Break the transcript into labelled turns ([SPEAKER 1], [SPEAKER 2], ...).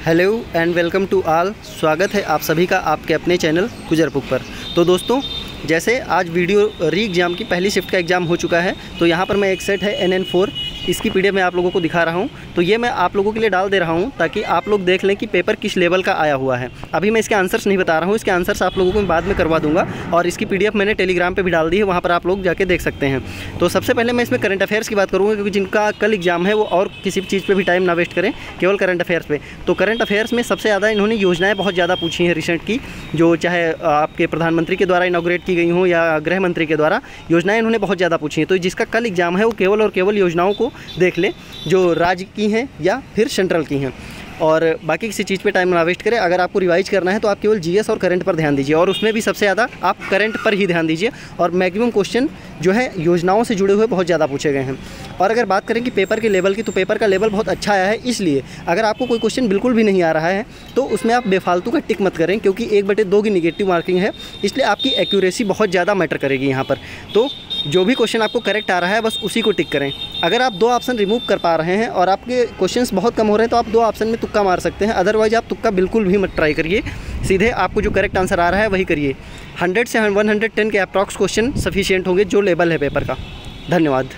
[SPEAKER 1] Hello and welcome to all. स्वागत है आप सभी का आपके अपने चैनल गुजरपुक पर। तो दोस्तों, जैसे आज वीडियो री एग्ज़ाम की पहली शिफ्ट का एग्ज़ाम हो चुका है तो यहाँ पर मैं एक सेट है एन एन फोर इसकी पीडीएफ मैं आप लोगों को दिखा रहा हूँ। तो ये मैं आप लोगों के लिए डाल दे रहा हूँ ताकि आप लोग देख लें कि पेपर किस लेवल का आया हुआ है। अभी मैं इसके आंसर्स नहीं बता रहा हूँ, इसके आंसर्स आप लोगों को बाद में करवा दूँगा और इसकी पीडीएफ मैंने टेलीग्राम पर भी डाल दी है, वहाँ पर आप लोग जाके देख सकते हैं। तो सबसे पहले मैं इसमें करंट अफेयर्स की बात करूँगा, क्योंकि जिनका कल एग्ज़ाम है वो और किसी भी चीज़ पर भी टाइम ना वेस्ट करें, केवल करंट अफेयर्स पर तो करंट अफेयर्स में सबसे ज़्यादा इन्होंने योजनाएँ बहुत ज़्यादा पूछी हैं रिसेंट की, जो चाहे आपके प्रधानमंत्री के द्वारा इनाग्रेट की गई हों या गृह मंत्री के द्वारा, योजनाएँ इन्होंने बहुत ज़्यादा पूछी हैं। तो जिसका कल एग्ज़ाम है वो केवल और केवल योजनाओं देख लें, जो राज्य की हैं या फिर सेंट्रल की हैं। और बाकी किसी चीज़ पे टाइम ना वेस्ट करें। अगर आपको रिवाइज करना है तो आप केवल जीएस और करंट पर ध्यान दीजिए। और उसमें भी सबसे ज़्यादा आप करंट पर ही ध्यान दीजिए। और मैक्सिमम क्वेश्चन जो है, योजनाओं से जुड़े हुए बहुत ज़्यादा पूछे गए हैं। और अगर बात करें कि पेपर के लेवल की तो पेपर का लेवल बहुत अच्छा आया है, इसलिए अगर आपको कोई क्वेश्चन बिल्कुल भी नहीं आ रहा है तो उसमें आप बेफालतू का टिक मत करें, क्योंकि एक बटे दो की निगेटिव मार्किंग है, इसलिए आपकी एक्यूरेसी बहुत ज़्यादा मैटर करेगी यहाँ पर। तो जो भी क्वेश्चन आपको करेक्ट आ रहा है, बस उसी को टिक करें। अगर आप दो ऑप्शन रिमूव कर पा रहे हैं और आपके क्वेश्चंस बहुत कम हो रहे हैं तो आप दो ऑप्शन में तुक्का मार सकते हैं अदरवाइज़ आप तुक्का बिल्कुल भी मत ट्राई करिए। सीधे आपको जो करेक्ट आंसर आ रहा है, वही करिए। हंड्रेड से वन हंड्रेड टेन के अप्रॉक्स क्वेश्चन सफिशियंट होंगे, जो लेवल है पेपर का। धन्यवाद।